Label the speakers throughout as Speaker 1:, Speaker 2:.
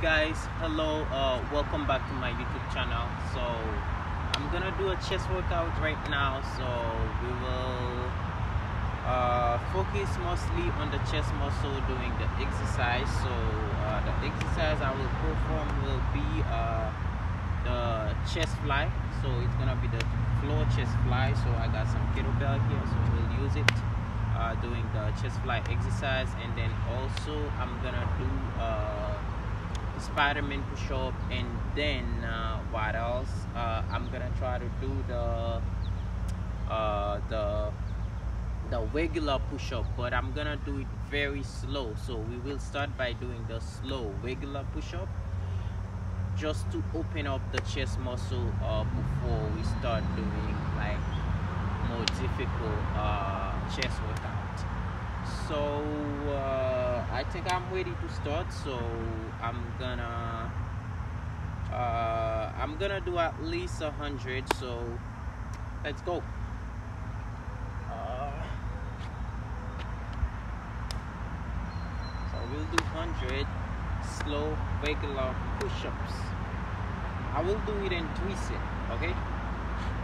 Speaker 1: guys hello uh, welcome back to my youtube channel. So i'm gonna do a chest workout right now. So we will uh, focus mostly on the chest muscle doing the exercise. So uh, the exercise i will perform will be uh, the chest fly. So it's gonna be the floor chest fly. So i got some kettlebell here so we'll use it uh, doing the chest fly exercise. And then also i'm gonna do uh, Spider-Man push-up and then uh, what else? Uh, I'm gonna try to do the uh, the the regular push-up but I'm gonna do it very slow. So we will start by doing the slow regular push-up just to open up the chest muscle uh, before we start doing like more difficult uh, chest workout so uh, I think I'm ready to start. So I'm gonna uh, I'm gonna do at least a hundred. So let's go. Uh, so we'll do 100 slow regular push-ups. I will do it in three sets okay?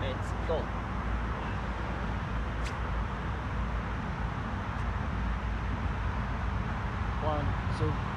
Speaker 1: Let's go One,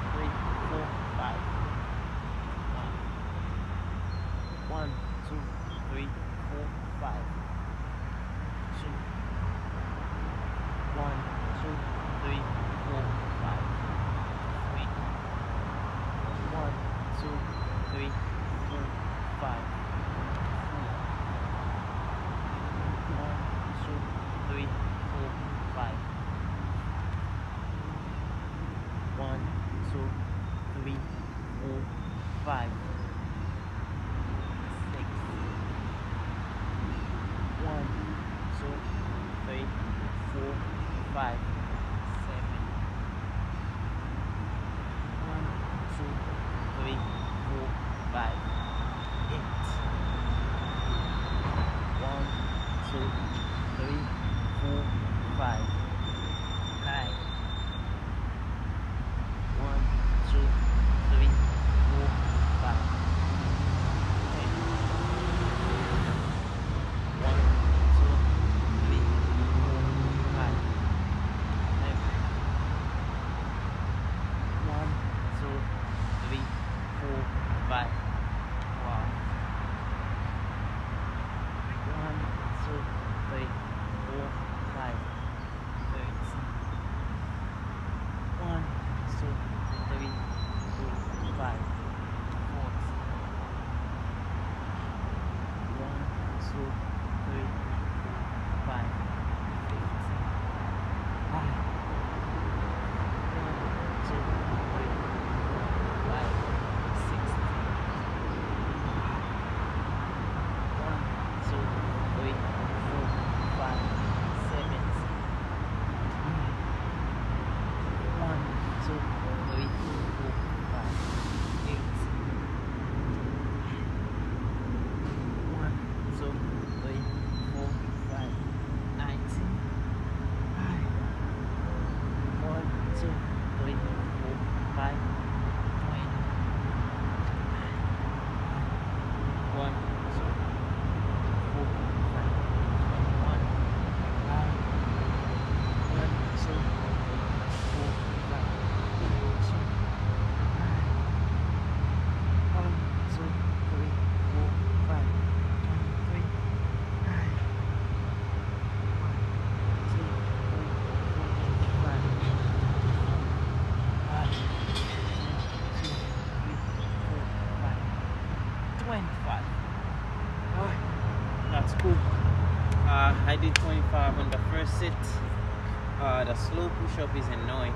Speaker 1: Uh, the slow push-up is annoying.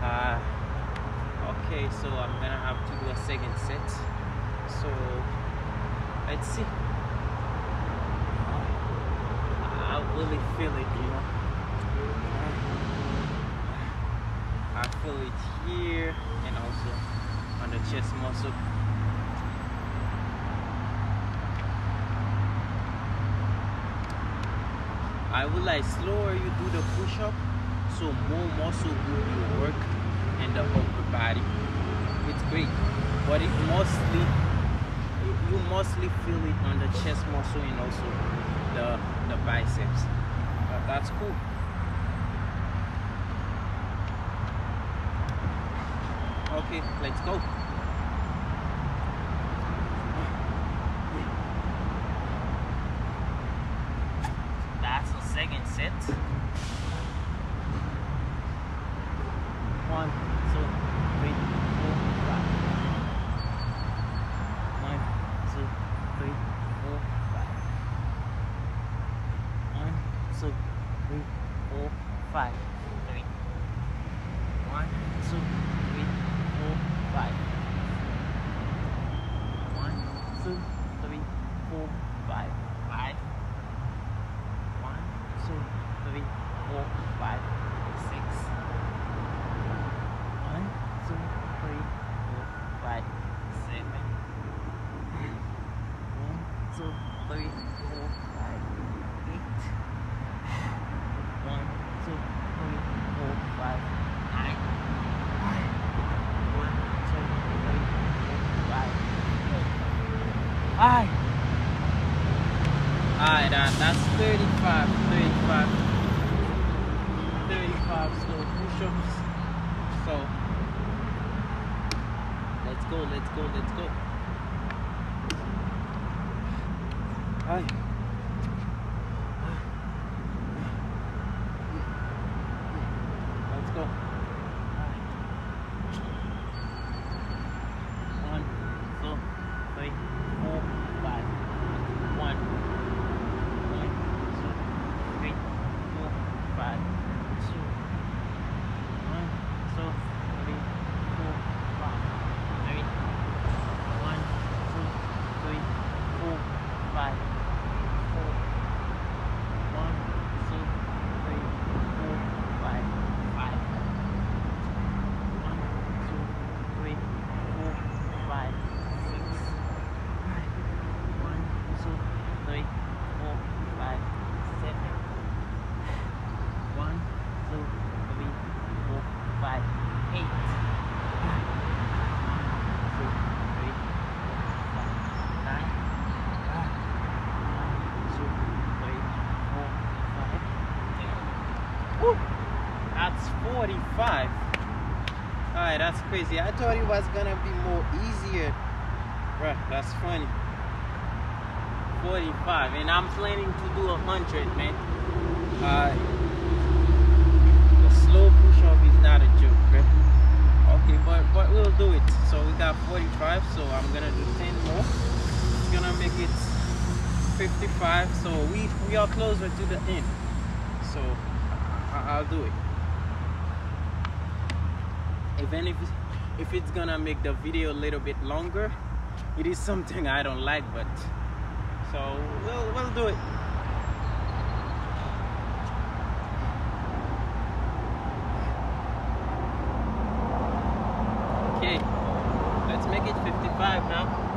Speaker 1: Uh, okay, so I'm gonna have to do a second set. So let's see. I really feel it, you know. I feel it here and also on the chest muscle. I would like slower you do the push up so more muscle will be work in the upper body. It's great. but it mostly you mostly feel it on the chest muscle and also the the biceps but that's cool okay let's go that's the second set one two three four five one two three four five one two three four crazy. I thought it was gonna be more easier. Bruh, that's funny. 45, and I'm planning to do a 100, man. Uh, the slow push up is not a joke, bruh. Okay, but, but we'll do it. So we got 45, so I'm gonna do 10 more. It's gonna make it 55, so we, we are closer to the end. So I, I'll do it even if if it's gonna make the video a little bit longer it is something I don't like but so we'll, we'll do it okay let's make it 55 now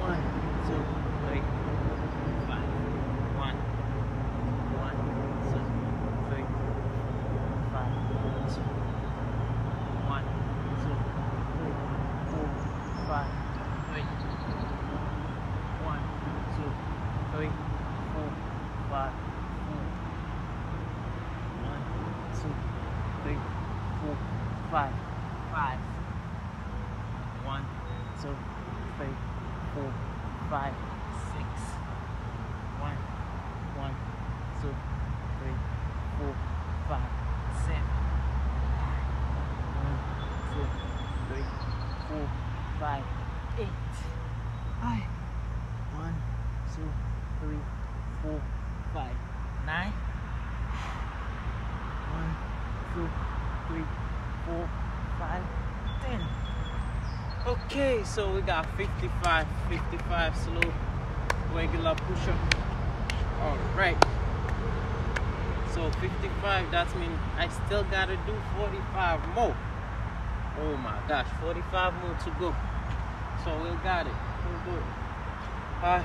Speaker 1: One, two, three, four, five. One, one, two, three, four, five. Two. One, two, three, four, five. Three. One, two, three, four, five. Four. One, two, three, four, five. Five. One, two, three, four, five, six. One, one, two, three, four, five, seven. One, two, three, four, five, eight. Hi. One, two, three, four, five, nine. One, two, three, four, five, ten. Okay, so we got 55, 55 slow regular push-up. All right. So 55, that means I still gotta do 45 more. Oh my gosh, 45 more to go. So we got it. We'll do it. Hi.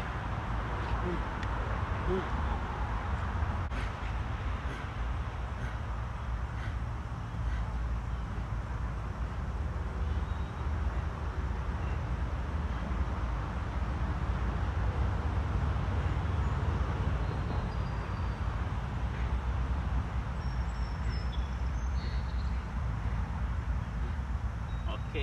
Speaker 1: Okay,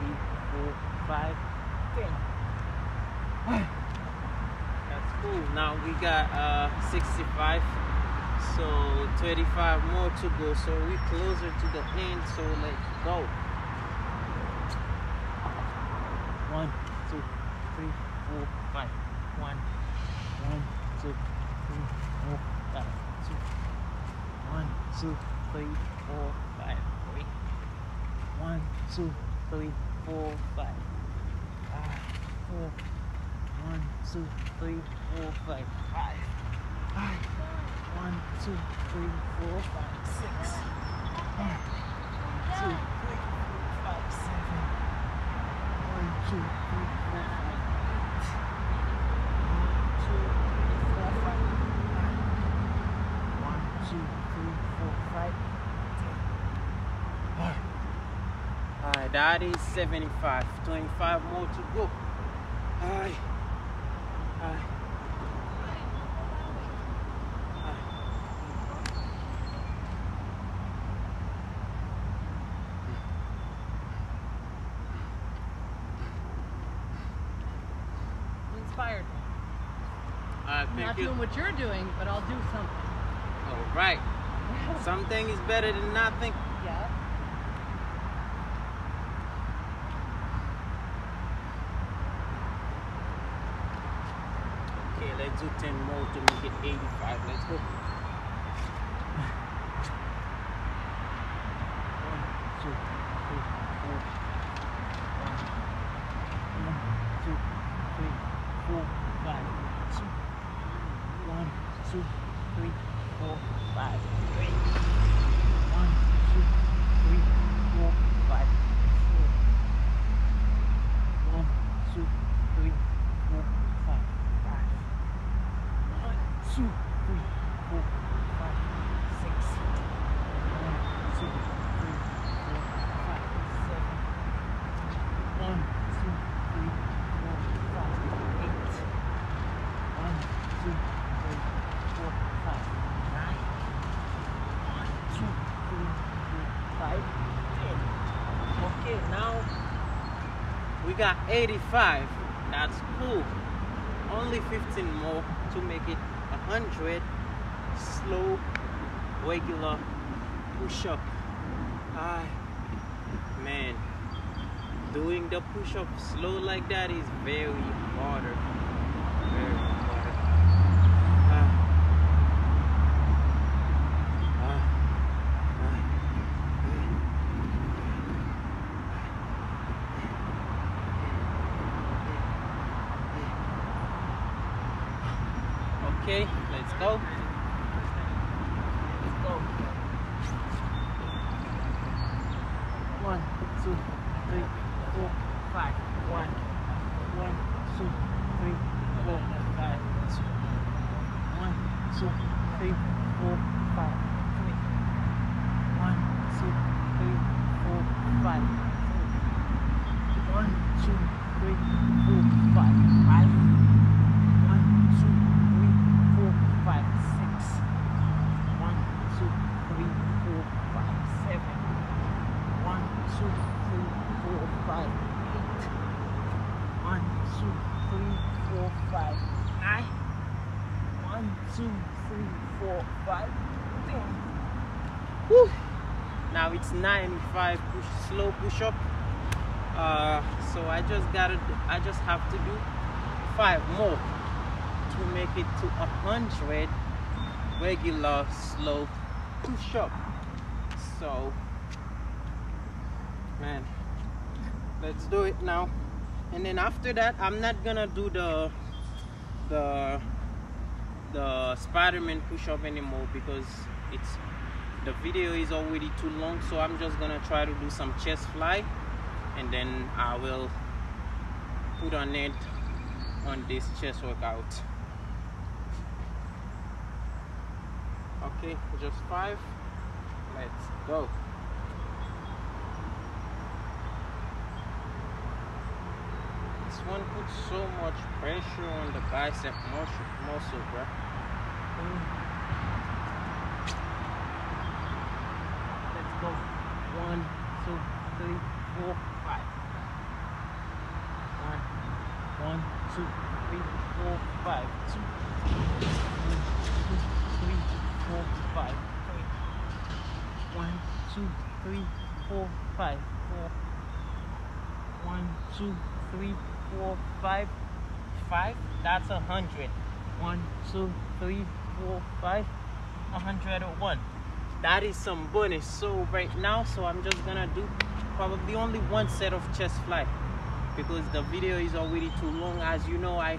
Speaker 2: three, four, five,
Speaker 1: ten. That's cool. Now we got uh 65. So 35 more to go. So we closer to the end. So let's go.
Speaker 2: One, two, three, four, five. One, one, two, three, four, five. Two. One, two, three, four, five.
Speaker 1: Three,
Speaker 2: One, two, three, four, five. Ah, four. One, two, three, four, five.
Speaker 1: five,
Speaker 2: Five. One, two, three, four, five, six. Ah, One, two, three, four, five, seven. One, two, three, four, five, eight. One, two, three, four, five, nine. One, two, three, four, five, ten. Alright.
Speaker 1: Alright, that is 75. 25 more to go. Alright. Alright.
Speaker 3: inspired me. I'm not
Speaker 1: you.
Speaker 3: doing what you're doing, but I'll do something.
Speaker 1: Alright. Something is better than nothing.
Speaker 3: Yeah.
Speaker 1: Okay, let's do 10 more to make it 85. Let's go.
Speaker 2: One, two, three, four. One, one, two, three, four, five. Two. One, two, three, four, five. Three. One, two, three, four, five. Four. One, two, three, four, five. Five. One, two, three, four, five, six. One, two, three, four, five, seven. One, two, three, four, five, eight. One, two, three, four, five, nine. One, two, three, four, five, ten.
Speaker 1: Okay, now we got 85. That's cool. Only 15 more to make it 100 slow, regular push up. Ah, man, doing the push up slow like that is very harder. Very harder. Ah. Ah. Ah. Okay, let's go. Let's go.
Speaker 2: One, two, three, four, five. One, one, two, three, four, five. Two. One, two, three, four, five. Three. One, two, three, four, five. Three. One, two, three, four, five. Five. One, two, three, four, five, six. One, two, three, four, five, seven. One, two, three, four, five, eight. One, two, three, four, five, nine. One, two, three, four, five.
Speaker 1: Now it's 95 push slow push up. Uh, so I just gotta I just have to do five more to make it to a hundred regular slow push up. So man, let's do it now. and then after that i'm not gonna do the the the spider-man push-up anymore because it's the video is already too long so i'm just gonna try to do some chest fly and then i will put on it on this chest workout. Okay just five. Let's go one puts so much pressure on the bicep muscle muscle bro let's go. One two three four five. One one two three four five. Two three four five. One two three four five. Four. One two three four five five? That's a hundred. One two three four five a hundred and one. That is some bonus so right now so i'm just gonna do probably only one set of chest fly because the video is already too long. As you know i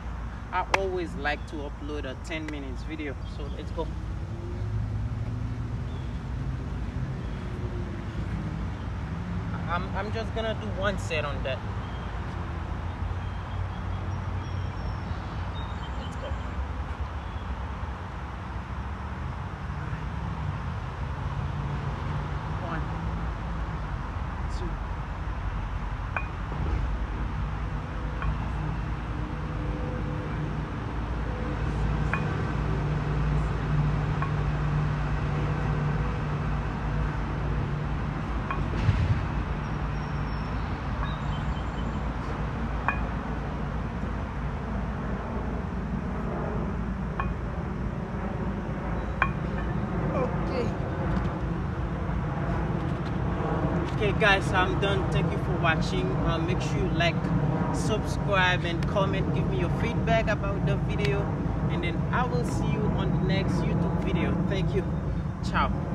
Speaker 1: i always like to upload a 10 minutes video. So let's go. I'm, I'm just gonna do one set on that let's go one two
Speaker 2: Okay.
Speaker 1: okay guys i'm done. Thank you for watching. Uh, make sure you like subscribe and comment. Give me your feedback about the video. And then i will see you on the next youtube video. Thank you. Ciao